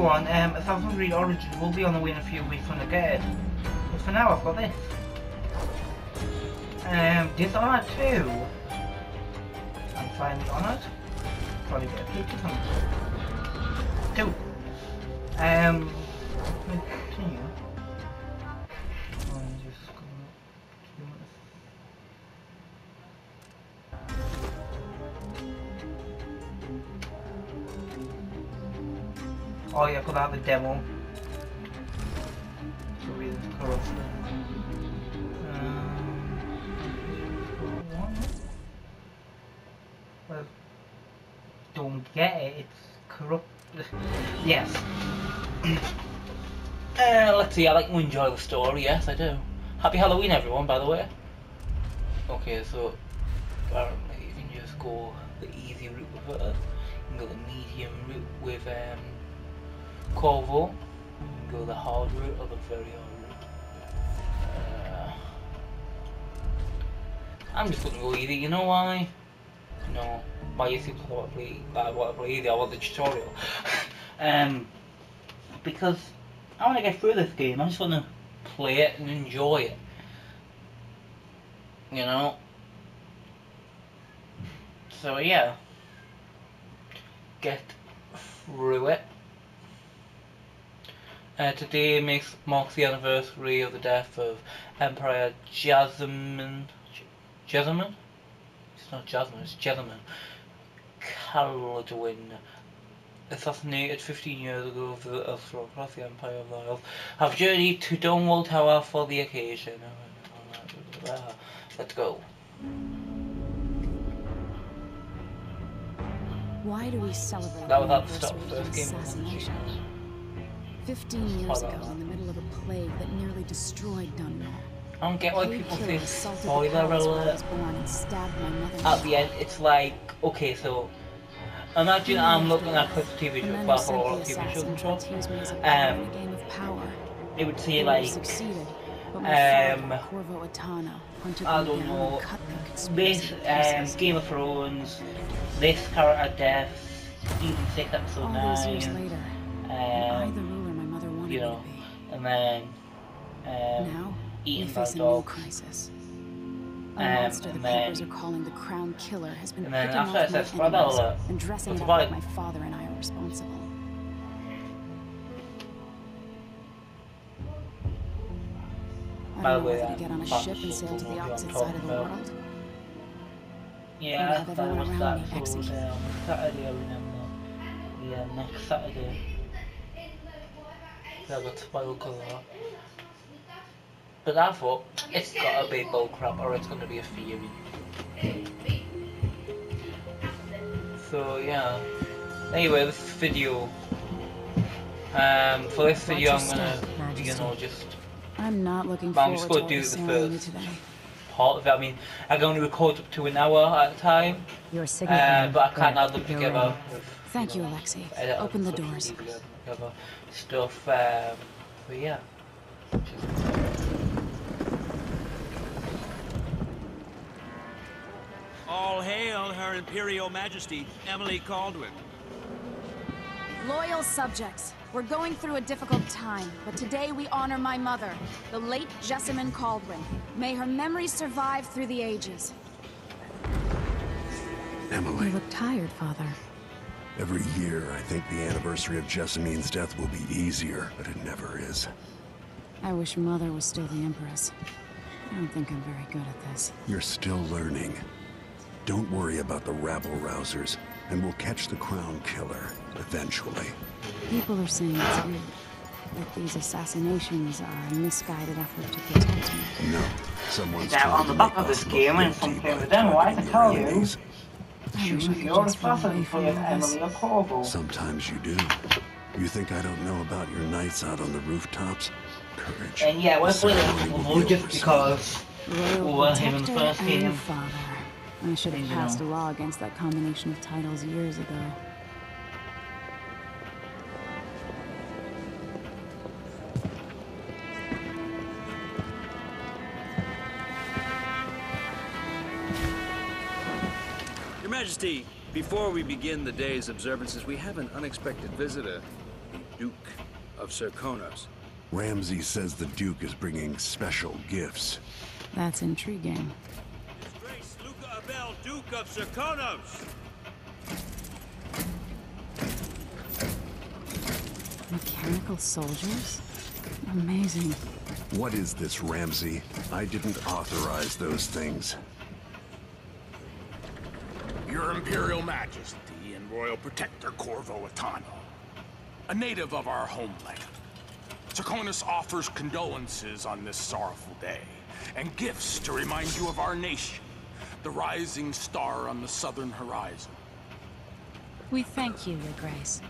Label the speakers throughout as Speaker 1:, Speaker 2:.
Speaker 1: one, um, Assassin's Creed Origins will be on the way in a few weeks when I get it. But for now, I've got this. Um, Dishonored 2. I'm finally on it. Probably get a picture from it. 2. Um, continue. Oh yeah, put out the demo. Um, well, don't get it. It's corrupt. yes. uh, let's see. I like to enjoy the story. Yes, I do. Happy Halloween, everyone. By the way. Okay, so apparently you can just go the easy route with it. You can go the medium route with um. Corvo. Go the hard route or the very hard route. Uh, I'm just gonna go easy. You know why? No, why you think I want to play? I play easy. I want the tutorial. um, because I want to get through this game. I just want to play it and enjoy it. You know. So yeah, get through it. Uh, today makes marks the anniversary of the death of Emperor Jasmine. Jasmine? It's not Jasmine, it's Jasmine. Kaldwin. Assassinated 15 years ago for the Ulster across the Empire of the Isles. Have journeyed to Dunwall Tower for the occasion. Let's go.
Speaker 2: Why do we celebrate
Speaker 1: That was
Speaker 2: the
Speaker 1: at
Speaker 2: anniversary
Speaker 1: of
Speaker 2: of
Speaker 1: the first game.
Speaker 2: assassination? Fifteen years ago, in the middle of a plague that nearly destroyed Dunwall,
Speaker 1: I don't get why people say spoiler
Speaker 2: palace where I
Speaker 1: alert.
Speaker 2: was born and stabbed my mother.
Speaker 1: At the end, it's like, okay, so imagine I'm looking at Cliff's TV show, well, for all TV shows and stuff.
Speaker 2: to use me as a pawn in
Speaker 1: Um,
Speaker 2: a game of power.
Speaker 1: It would say
Speaker 2: They would have
Speaker 1: like,
Speaker 2: succeeded, but my
Speaker 1: um,
Speaker 2: father, Corvo Attano, hunted
Speaker 1: I don't know,
Speaker 2: and cut their
Speaker 1: this um. Game of Thrones, this character death, season 6, episode
Speaker 2: All these years
Speaker 1: 9,
Speaker 2: later, am I the
Speaker 1: um, you know,
Speaker 2: to be?
Speaker 1: and then um,
Speaker 2: Now, we
Speaker 1: eaten by
Speaker 2: face a new crisis. A
Speaker 1: Um,
Speaker 2: monster the
Speaker 1: and
Speaker 2: papers are calling the Crown Killer has been
Speaker 1: and then
Speaker 2: picking off my
Speaker 1: says
Speaker 2: enemies
Speaker 1: alert.
Speaker 2: and dressing it up like my father and I are responsible. I
Speaker 1: By
Speaker 2: don't
Speaker 1: the
Speaker 2: know
Speaker 1: way,
Speaker 2: whether to get on a ship and sail to the opposite side of the
Speaker 1: about.
Speaker 2: world.
Speaker 1: Yeah,
Speaker 2: have
Speaker 1: that
Speaker 2: everyone around
Speaker 1: that
Speaker 2: me
Speaker 1: episode
Speaker 2: executed.
Speaker 1: Saturday, I remember. Yeah, next Saturday. So I got spoiled because of that. But I thought, it's gotta be bullcrap or it's gonna be a theory. So yeah. Anyway, this video. Um, for this video I'm gonna, you know, just
Speaker 2: I'm not looking
Speaker 1: But I'm
Speaker 2: forward
Speaker 1: just gonna do
Speaker 2: the
Speaker 1: first.
Speaker 2: today.
Speaker 1: part of it. I mean, I can only record up to an hour at a time,
Speaker 3: Your signet
Speaker 1: uh, but I can't add them together. with,
Speaker 2: Thank you,
Speaker 1: know, Alexi.
Speaker 2: Open the doors.
Speaker 1: easily add them together, Stuff, um, but yeah.
Speaker 4: All hail Her Imperial Majesty, Emily Kaldwin.
Speaker 2: Loyal subjects, we're going through a difficult time, but today we honor my mother, the late Jessamine Kaldwin. May her memory survive through the ages.
Speaker 5: Emily.
Speaker 3: You look tired, Father.
Speaker 5: Every year I think the anniversary of Jessamine's death will be easier, but it never is.
Speaker 2: I wish Mother was still the Empress. I don't think I'm very good at this.
Speaker 5: You're still learning. Don't worry about the rabble-rousers, and we'll catch the Crown Killer, eventually.
Speaker 2: People are saying it's you. That these assassinations are a misguided effort to protect me.
Speaker 5: No, someone's
Speaker 1: Now,
Speaker 5: trying
Speaker 1: on the
Speaker 5: to
Speaker 1: back of
Speaker 5: us
Speaker 1: this game, and
Speaker 5: guilty
Speaker 1: from
Speaker 5: by
Speaker 1: playing the demo, I can
Speaker 5: attacking
Speaker 1: tell you.
Speaker 5: Enemies.
Speaker 2: I
Speaker 1: Choose
Speaker 2: wish I could
Speaker 1: your
Speaker 2: just run
Speaker 1: assassin
Speaker 2: away
Speaker 1: for your
Speaker 2: all
Speaker 1: or Corvo.
Speaker 5: Sometimes you do. You think I don't know about your nights out on the rooftops? Courage.
Speaker 1: And yeah, we're
Speaker 5: The
Speaker 1: playing Corvo just because
Speaker 2: Royal
Speaker 1: Well, him in the
Speaker 2: protector
Speaker 1: first game.
Speaker 2: father. I should have passed a law against that combination of titles years ago.
Speaker 4: Your Majesty, before we begin the day's observances, we have an unexpected visitor.
Speaker 3: The Duke of Serkonos.
Speaker 5: Ramsey says the Duke is bringing special gifts.
Speaker 2: That's intriguing.
Speaker 4: His Grace Luca Abele, Duke of Serkonos.
Speaker 2: Mechanical soldiers? Amazing.
Speaker 5: What is this, Ramsey? I didn't authorize those things.
Speaker 6: Your Imperial Majesty and Royal Protector Corvo Attano, a native of our homeland. Serkonos offers condolences on this sorrowful day, and gifts to remind you of our nation, the rising star on the southern horizon.
Speaker 2: We thank you, Your Grace.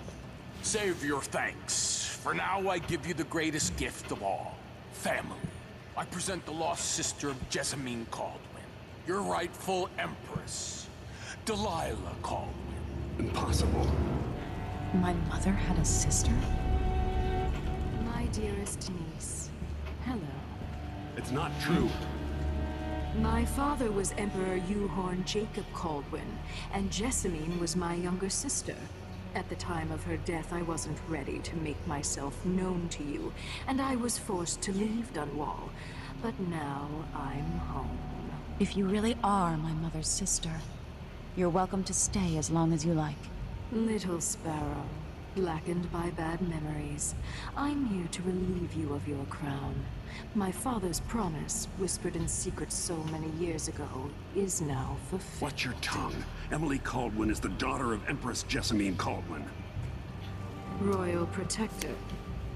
Speaker 6: Save your thanks. For now, I give you the greatest gift of all. Family. I present the lost sister of Jessamine Kaldwin, your rightful empress, Delilah Kaldwin.
Speaker 5: Impossible.
Speaker 2: My mother had a sister?
Speaker 7: My dearest niece. Hello.
Speaker 5: It's not true.
Speaker 7: My father was Emperor Euhorn Jacob Kaldwin, and Jessamine was my younger sister. At the time of her death, I wasn't ready to make myself known to you, and I was forced to leave Dunwall. But now I'm home.
Speaker 2: If you really are my mother's sister, you're welcome to stay as long as you like.
Speaker 7: Little Sparrow, blackened by bad memories, I'm here to relieve you of your crown. My father's promise, whispered in secret so many years ago, is now fulfilled.
Speaker 5: Watch your tongue. Emily Kaldwin is the daughter of Empress Jessamine Kaldwin.
Speaker 7: Royal Protector.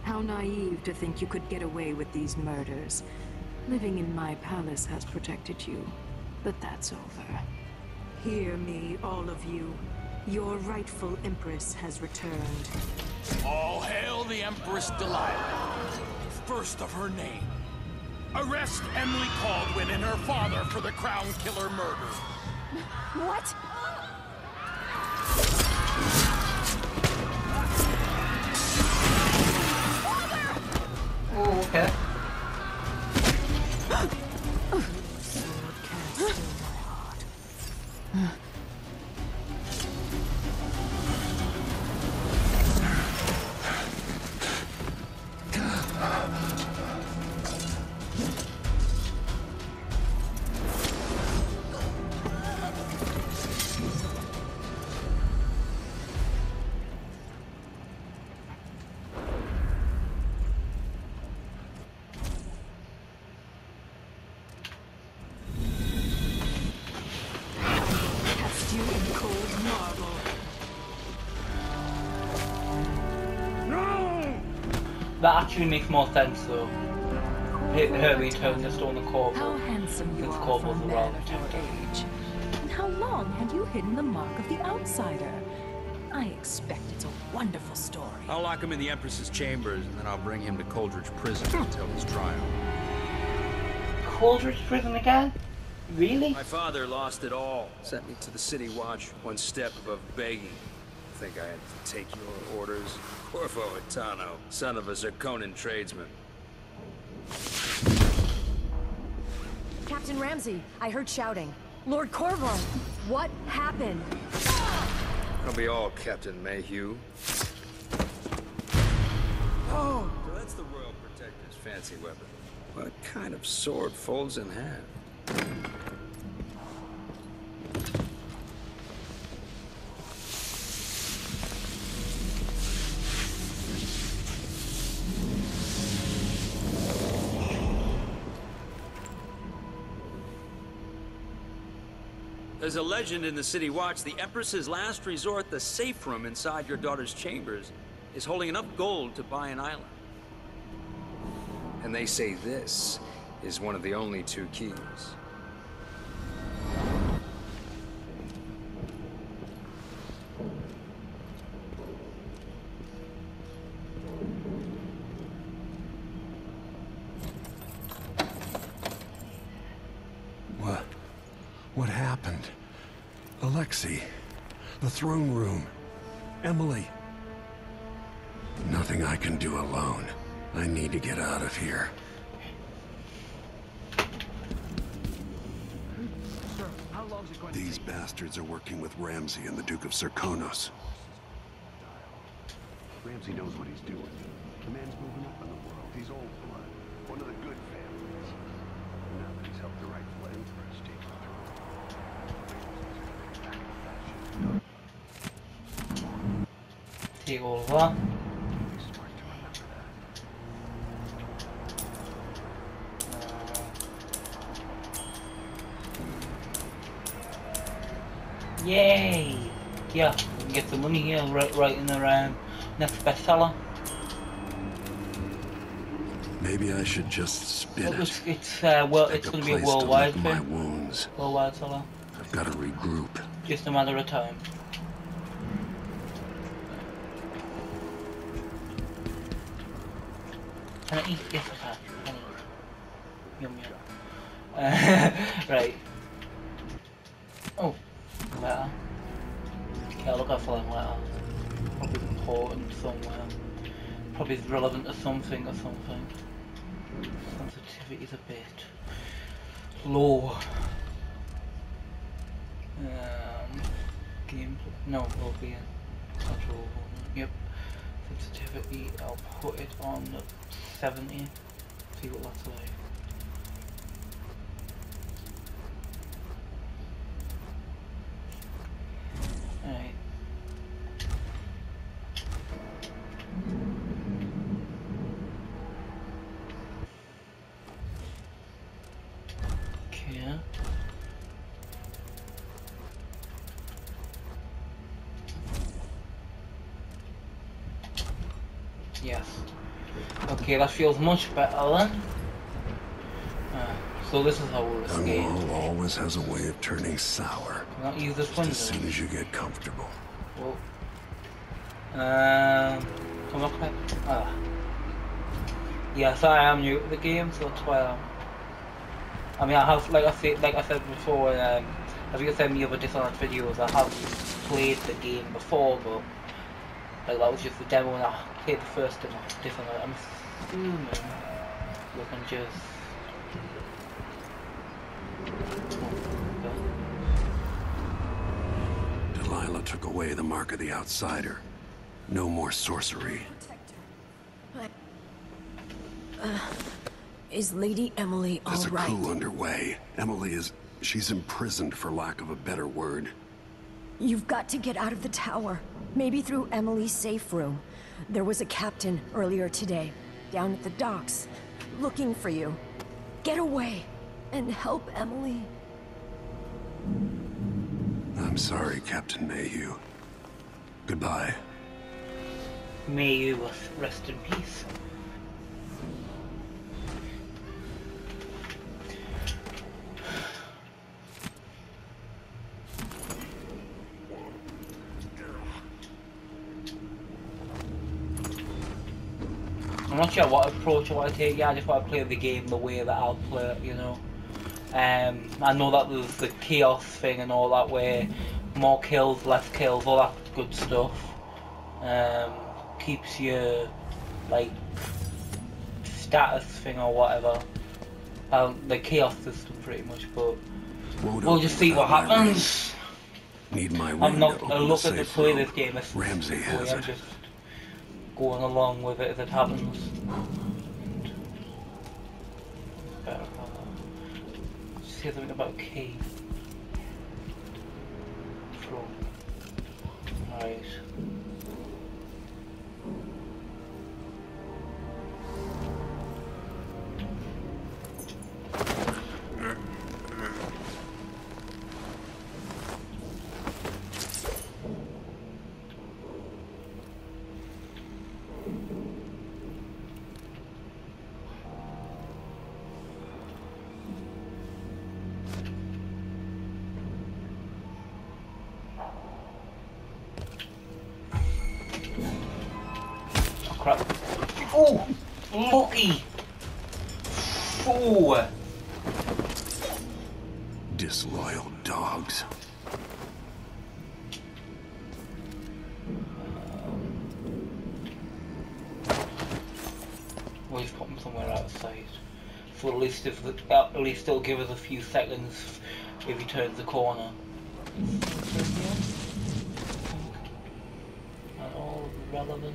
Speaker 7: How naive to think you could get away with these murders. Living in my palace has protected you, but that's over. Hear me, all of you. Your rightful Empress has returned.
Speaker 6: All hail the Empress Delilah, first of her name. Arrest Emily Kaldwin and her father for the Crown Killer murder.
Speaker 2: What?
Speaker 1: Oh, okay. That actually makes more sense though. Hit her return to Stone and
Speaker 7: How handsome you are for
Speaker 1: Corvo's
Speaker 7: a
Speaker 1: a
Speaker 7: man of your age. And how long have you hidden the mark of the outsider? I expect it's a wonderful story.
Speaker 3: I'll lock him in the Empress's chambers, and then I'll bring him to Coldridge Prison until his trial.
Speaker 1: Coldridge Prison again? Really?
Speaker 3: My father lost it all. Sent me to the City Watch, one step above begging. Think I had to take your orders? Corvo Attano, son of a Serkonan tradesman.
Speaker 8: Captain Ramsey, I heard shouting. Lord Corvo, what happened?
Speaker 3: That'll be all, Captain Mayhew. Oh, so that's the Royal Protector's fancy weapon. What kind of sword folds in half? There's a legend in the City Watch. The Empress's last resort, the safe room inside your daughter's chambers, is holding enough gold to buy an island. And they say this is one of the only two keys.
Speaker 5: Throne room. Emily. Nothing I can do alone. I need to get out of here. These bastards are working with Ramsey and the Duke of Serkonos. Ramsey knows what he's doing. The man's moving up in the world. He's old blood. One of the good families. Now that he's helped the rightful emperor stay the throne.
Speaker 1: Take all of that.
Speaker 5: He's smart to remember that.
Speaker 1: Yay! Yeah, we get some money here right, right in the um, next bestseller.
Speaker 5: Maybe I should just spin
Speaker 1: Well,
Speaker 5: it.
Speaker 1: it's it's uh, well, it's going to be a
Speaker 5: to
Speaker 1: worldwide
Speaker 5: lick my wounds.
Speaker 1: Worldwide seller.
Speaker 5: I've got to regroup.
Speaker 1: Just a matter of time. Can I eat? Yes, I can. Eat? Yum yum. Uh, right. Oh, letter. Yeah, look out for that letter. Probably important somewhere. Probably relevant to something or something. Sensitivity's a bit low. Um, game, no, will be in control. Yep. Sensitivity, I'll put it on 70. See what that's like. Alright. Okay. Yes. Okay, that feels much better then. Uh, so this is how we'll escape.
Speaker 5: Dunwall always has a way of turning sour.
Speaker 1: Not use this window?
Speaker 5: as soon as you get comfortable.
Speaker 1: Well, um, come. Ah. Yes, I am new to the game, so that's why I'm. I mean, I have, like I said, like I said before, um, I said in the other Dishonored videos, I have played the game before, but like that was just the demo, and I played the first demo, Dishonored. I'm assuming we can just.
Speaker 5: Delilah took away the mark of the outsider. No more sorcery.
Speaker 8: Uh, Is Lady Emily all
Speaker 5: There's a
Speaker 8: right?
Speaker 5: coup underway. Emily is... She's imprisoned, for lack of a better word.
Speaker 8: You've got to get out of the tower. Maybe through Emily's safe room. There was a captain earlier today, down at the docks, looking for you. Get away and help Emily.
Speaker 5: I'm sorry, Captain Mayhew. Goodbye.
Speaker 1: May you rest in peace. Not sure what approach I want to take. Yeah, I just want to play the game the way that I'll play it, you know. Um, I know that there's the chaos thing and all that way, more kills, less kills, all that good stuff. Um, keeps your like status thing or whatever. Um, the chaos system pretty much, but we'll just see what happens.
Speaker 5: Need my
Speaker 1: I'm not
Speaker 5: to
Speaker 1: gonna look at the
Speaker 5: safe
Speaker 1: play this game as
Speaker 5: Ramsey has
Speaker 1: I'm
Speaker 5: it.
Speaker 1: Going along with it as it happens. Better. Uh, say something about key. From. Right. We'll put them somewhere outside. So at least if the, at least it'll give us a few seconds if he turns the corner. And all relevance.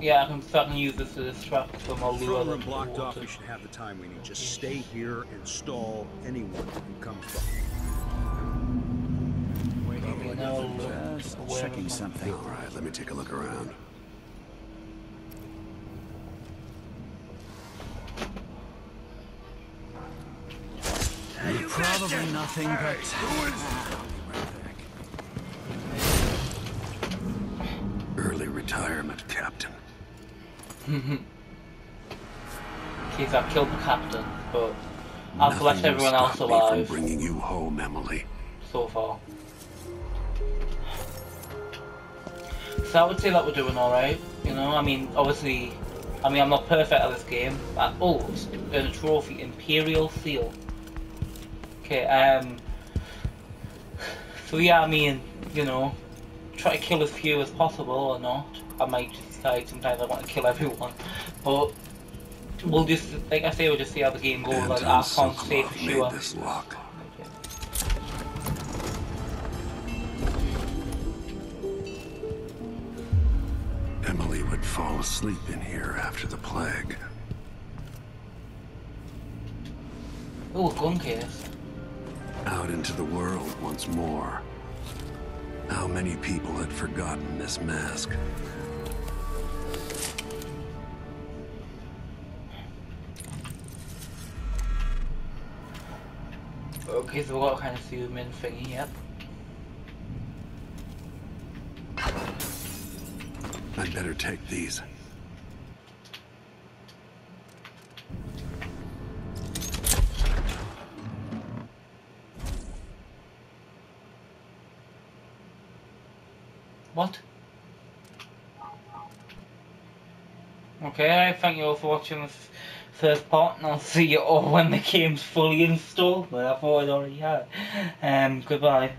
Speaker 1: Yeah, I can, so I can use this to distract from all the
Speaker 3: Throne
Speaker 1: other
Speaker 3: room blocked off.
Speaker 1: water.
Speaker 3: We should have the time we need. Just stay here and stall anyone who comes by.
Speaker 1: Okay, now
Speaker 9: Just checking something.
Speaker 5: All right, let me take a look around.
Speaker 9: Probably nothing, but
Speaker 1: In case I've killed the captain, but I've left everyone else alive
Speaker 5: bringing you home, Emily.
Speaker 1: so far. So I would say that we're doing alright, you know, I mean, obviously, I mean, I'm not perfect at this game. Uh, oh, earned a trophy, Imperial Seal. Okay, um, so yeah, I mean, you know, try to kill as few as possible or not. I might decide sometimes I want to kill everyone, but we'll just, like I say, we'll just see how the game goes. Like, I can't say for sure.
Speaker 5: this lock. Emily would fall asleep in here after the plague.
Speaker 1: Oh, a gun case.
Speaker 5: Out into the world once more. How many people had forgotten this mask?
Speaker 1: Okay, so we've got kind of in thingy, yep.
Speaker 5: I'd better take these.
Speaker 1: What? Okay, thank you all for watching this first part, and I'll see you all when the game's fully installed, but I thought I'd already had. Um, goodbye.